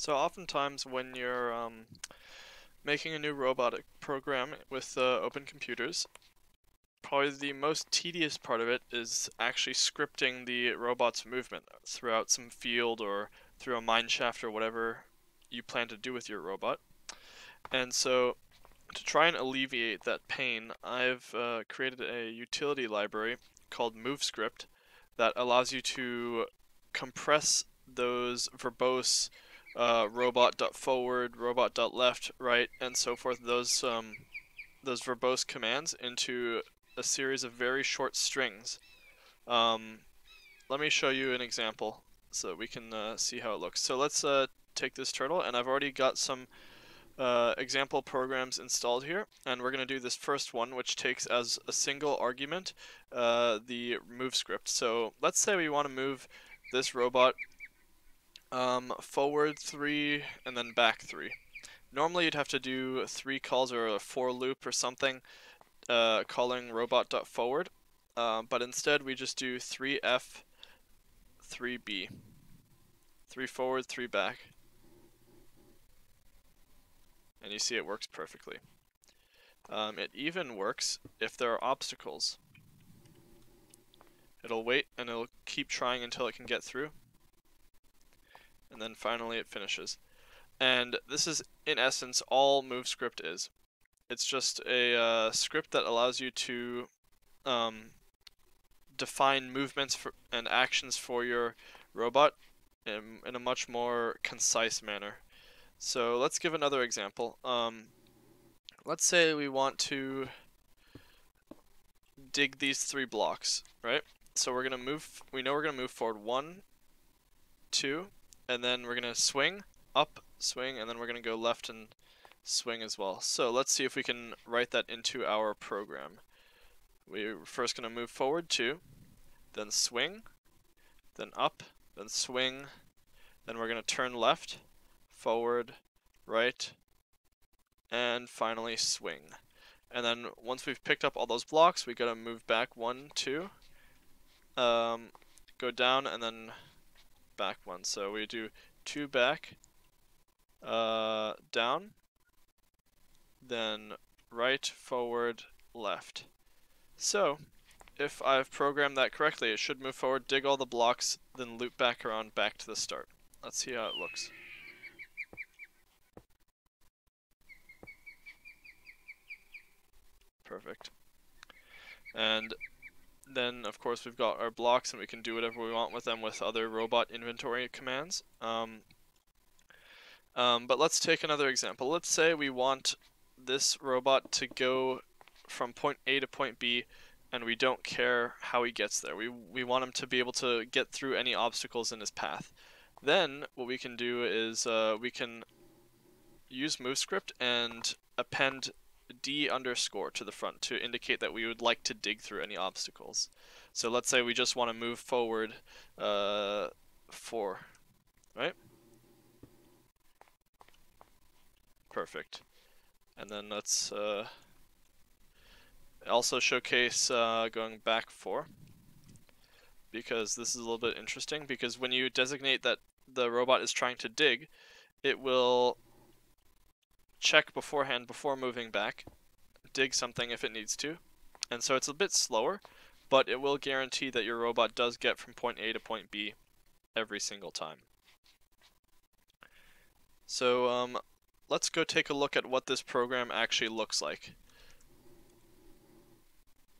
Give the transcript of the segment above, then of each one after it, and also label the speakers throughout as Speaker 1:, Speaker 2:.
Speaker 1: So oftentimes when you're um, making a new robotic program with uh, open computers, probably the most tedious part of it is actually scripting the robot's movement throughout some field or through a mineshaft or whatever you plan to do with your robot. And so to try and alleviate that pain, I've uh, created a utility library called MoveScript that allows you to compress those verbose uh, robot.forward, robot.left, right, and so forth, those um, those verbose commands into a series of very short strings. Um, let me show you an example so we can uh, see how it looks. So let's uh, take this turtle, and I've already got some uh, example programs installed here, and we're going to do this first one, which takes as a single argument uh, the move script. So let's say we want to move this robot um, forward three and then back three. Normally you'd have to do three calls or a for loop or something uh, calling robot.forward, uh, but instead we just do 3f, 3b. 3 forward, 3 back. And you see it works perfectly. Um, it even works if there are obstacles. It'll wait and it'll keep trying until it can get through. And then finally it finishes. And this is, in essence, all MoveScript is. It's just a uh, script that allows you to um, define movements for, and actions for your robot in, in a much more concise manner. So let's give another example. Um, let's say we want to dig these three blocks, right? So we're gonna move, we know we're gonna move forward one, two, and then we're gonna swing, up, swing, and then we're gonna go left and swing as well. So let's see if we can write that into our program. We're first gonna move forward two, then swing, then up, then swing, then we're gonna turn left, forward, right, and finally swing. And then once we've picked up all those blocks, we gotta move back one, two, um, go down and then back one. So we do two back, uh, down, then right, forward, left. So, if I've programmed that correctly, it should move forward, dig all the blocks, then loop back around back to the start. Let's see how it looks. Perfect. And then of course we've got our blocks and we can do whatever we want with them with other robot inventory commands. Um, um, but let's take another example. Let's say we want this robot to go from point A to point B and we don't care how he gets there. We, we want him to be able to get through any obstacles in his path. Then what we can do is uh, we can use MoveScript and append D underscore to the front to indicate that we would like to dig through any obstacles. So let's say we just want to move forward uh, 4, right? Perfect. And then let's uh, also showcase uh, going back 4 because this is a little bit interesting because when you designate that the robot is trying to dig, it will check beforehand before moving back, dig something if it needs to, and so it's a bit slower, but it will guarantee that your robot does get from point A to point B every single time. So um, let's go take a look at what this program actually looks like.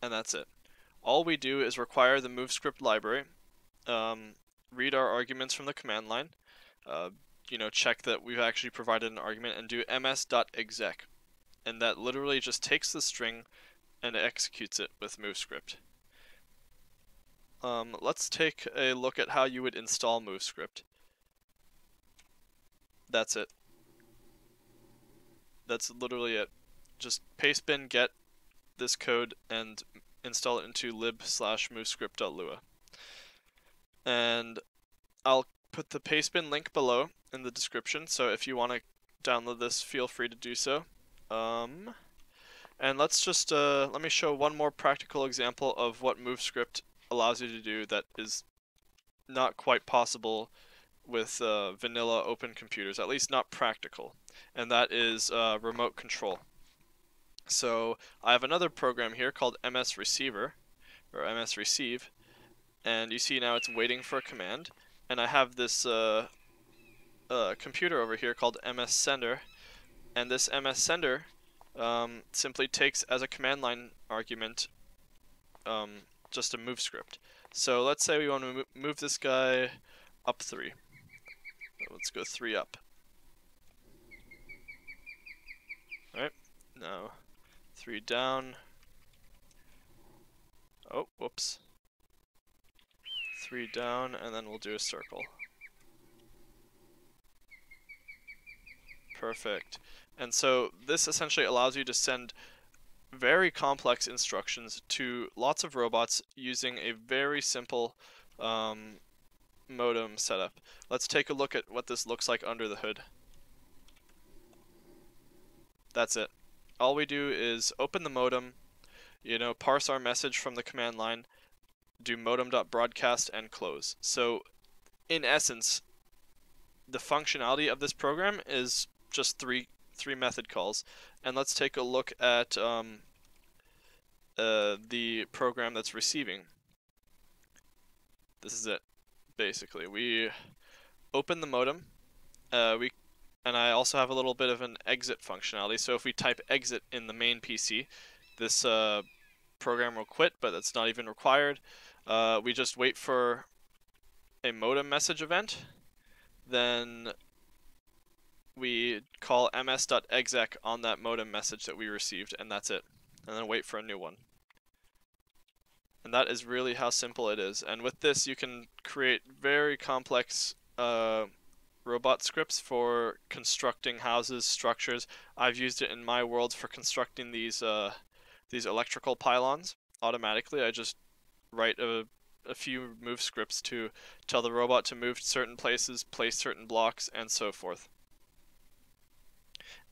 Speaker 1: And that's it. All we do is require the MoveScript library, um, read our arguments from the command line, uh, you know, check that we've actually provided an argument and do ms.exec. And that literally just takes the string and executes it with MoveScript. Um, let's take a look at how you would install MoveScript. That's it. That's literally it. Just paste bin get this code and install it into lib slash movescript.lua. And I'll put the pastebin link below in the description, so if you want to download this, feel free to do so. Um, and let's just, uh, let me show one more practical example of what MoveScript allows you to do that is not quite possible with uh, vanilla open computers, at least not practical, and that is uh, remote control. So I have another program here called MS Receiver, or MS Receive, and you see now it's waiting for a command, and I have this uh, uh, computer over here called MS Sender, and this MS Sender um, simply takes as a command line argument um, just a move script. So let's say we want to move this guy up three. Let's go three up. Alright, now three down. Oh, whoops. Three down, and then we'll do a circle. Perfect. And so this essentially allows you to send very complex instructions to lots of robots using a very simple um, modem setup. Let's take a look at what this looks like under the hood. That's it. All we do is open the modem, you know, parse our message from the command line, do modem.broadcast and close. So in essence, the functionality of this program is just three three method calls. And let's take a look at um, uh, the program that's receiving. This is it, basically. We open the modem, uh, we, and I also have a little bit of an exit functionality. So if we type exit in the main PC, this uh, program will quit, but that's not even required. Uh, we just wait for a modem message event, then we call ms.exec on that modem message that we received, and that's it. And then wait for a new one. And that is really how simple it is. And with this, you can create very complex uh, robot scripts for constructing houses, structures. I've used it in my world for constructing these uh, these electrical pylons automatically. I just write a, a few move scripts to tell the robot to move to certain places, place certain blocks, and so forth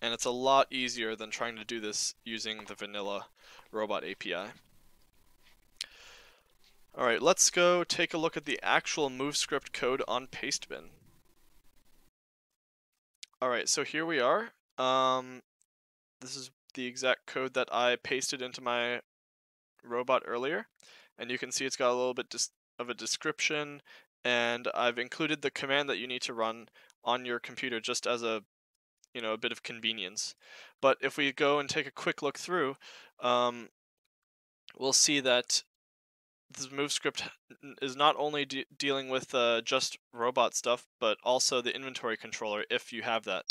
Speaker 1: and it's a lot easier than trying to do this using the vanilla robot API. Alright, let's go take a look at the actual move script code on Pastebin. Alright, so here we are. Um, this is the exact code that I pasted into my robot earlier. And you can see it's got a little bit of a description, and I've included the command that you need to run on your computer just as a you know a bit of convenience. But if we go and take a quick look through, um, we'll see that this move script is not only de dealing with uh, just robot stuff, but also the inventory controller if you have that.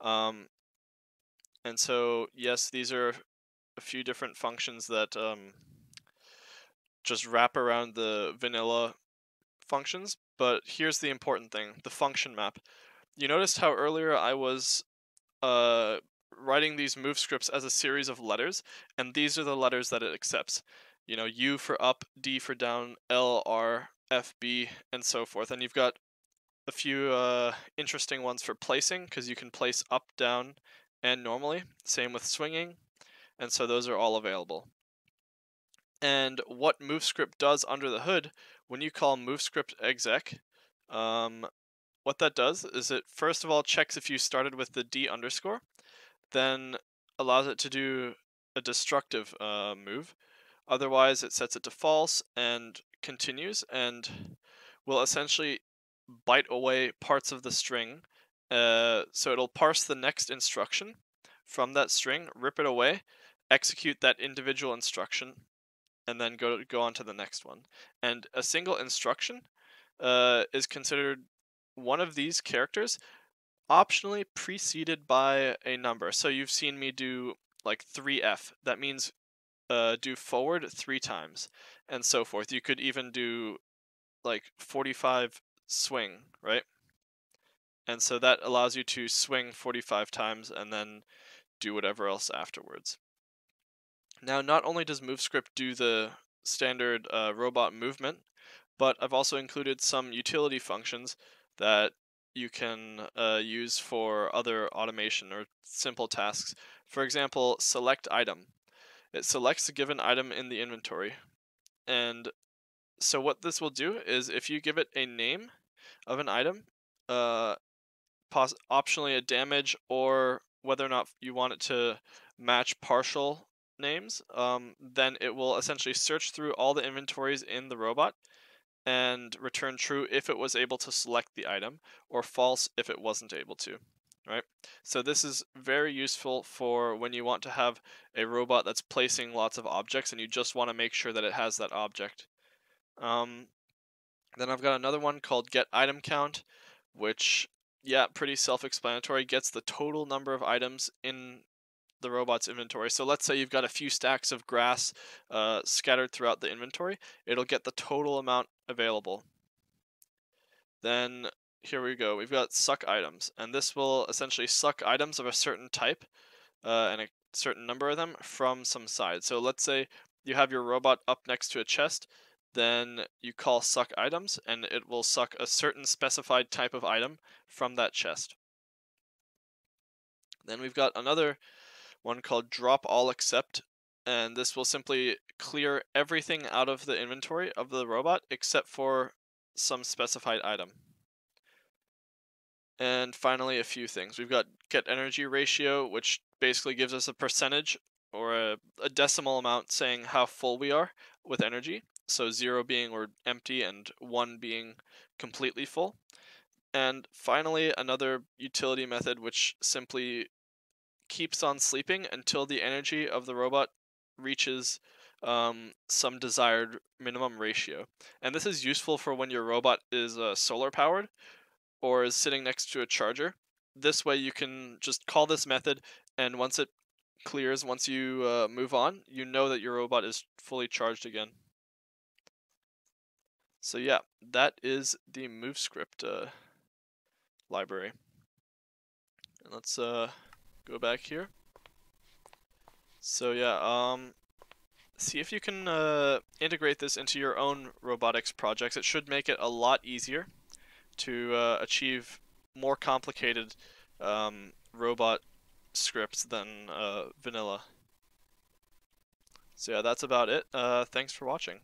Speaker 1: Um, and so, yes, these are a few different functions that um, just wrap around the vanilla functions. But here's the important thing, the function map. You noticed how earlier I was uh, writing these move scripts as a series of letters, and these are the letters that it accepts. You know, U for up, D for down, L, R, F, B, and so forth. And you've got a few uh, interesting ones for placing, because you can place up, down, and normally. Same with swinging, and so those are all available. And what MoveScript does under the hood, when you call MoveScript exec, um, what that does is it first of all checks if you started with the D underscore, then allows it to do a destructive uh, move. Otherwise, it sets it to false and continues and will essentially bite away parts of the string. Uh, so it'll parse the next instruction from that string, rip it away, execute that individual instruction, and then go go on to the next one. And a single instruction uh, is considered one of these characters optionally preceded by a number. So you've seen me do like 3f. That means uh, do forward three times and so forth. You could even do like 45 swing, right? And so that allows you to swing 45 times and then do whatever else afterwards. Now, not only does MoveScript do the standard uh, robot movement, but I've also included some utility functions that you can uh, use for other automation or simple tasks. For example, select item. It selects a given item in the inventory. And so what this will do is if you give it a name of an item, uh, optionally a damage or whether or not you want it to match partial names, um, then it will essentially search through all the inventories in the robot and return true if it was able to select the item, or false if it wasn't able to. Right? So this is very useful for when you want to have a robot that's placing lots of objects and you just want to make sure that it has that object. Um, then I've got another one called get item count, which yeah, pretty self-explanatory. Gets the total number of items in the robot's inventory. So let's say you've got a few stacks of grass uh, scattered throughout the inventory. It'll get the total amount available. Then here we go. We've got suck items, and this will essentially suck items of a certain type uh, and a certain number of them from some side. So let's say you have your robot up next to a chest then you call suck items and it will suck a certain specified type of item from that chest. Then we've got another one called drop all except and this will simply clear everything out of the inventory of the robot except for some specified item. And finally a few things. We've got get energy ratio which basically gives us a percentage or a, a decimal amount saying how full we are with energy so 0 being we're empty and 1 being completely full. And finally, another utility method which simply keeps on sleeping until the energy of the robot reaches um, some desired minimum ratio. And this is useful for when your robot is uh, solar powered or is sitting next to a charger. This way you can just call this method and once it clears, once you uh, move on, you know that your robot is fully charged again. So yeah, that is the MoveScript uh, library. And let's uh, go back here. So yeah, um, see if you can uh, integrate this into your own robotics projects. It should make it a lot easier to uh, achieve more complicated um, robot scripts than uh, vanilla. So yeah, that's about it. Uh, thanks for watching.